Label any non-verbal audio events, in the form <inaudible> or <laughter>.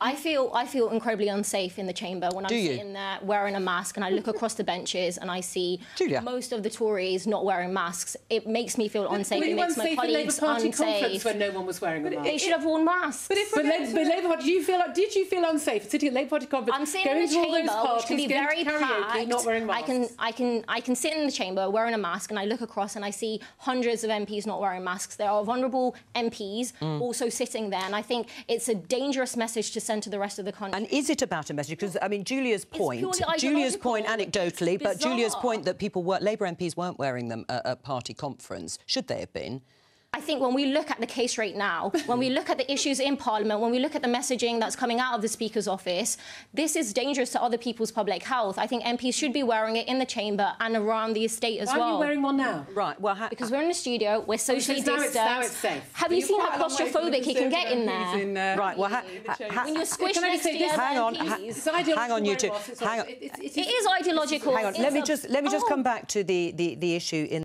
I feel I feel incredibly unsafe in the chamber when I'm sitting there wearing a mask and I look across the benches and I see Julia. most of the Tories not wearing masks. It makes me feel unsafe. But it makes my colleagues Party unsafe. conference when no one was wearing a mask. They should have worn masks. But, if but, La- but Labour Party, did you feel like, did you feel unsafe sitting at Labour Party conference? I'm sitting going in the to all chamber, those parties, which can be very karaoke, packed. not wearing masks. I can, I can, I can sit in the chamber wearing a mask, and I look across and I see hundreds of MPs not wearing masks. There are vulnerable MPs Mm. also sitting there, and I think it's a dangerous message to send to the rest of the country. And is it about a message? Because I mean, Julia's point, Julia's point, anecdotally, but Julia's point that people were Labour MPs weren't wearing them at, at party conference. Should they have been? I think when we look at the case rate now, <laughs> when we look at the issues in Parliament, when we look at the messaging that's coming out of the Speaker's office, this is dangerous to other people's public health. I think MPs should be wearing it in the chamber and around the estate as Why well. are you wearing one now? Right. Well, ha- because we're in the studio, we're socially now it's- distanced. now it's safe. Have you you're seen how a long way from the claustrophobic he can get in there? In, uh, right. Well, ha- in ha- When you're squished Can next to this? the Hang on, MPs. ha- It's hang on, you two. It's- Hang on. it's- it's- It is ideological. hang on. Let me just let me just oh. come back to the the, the issue in.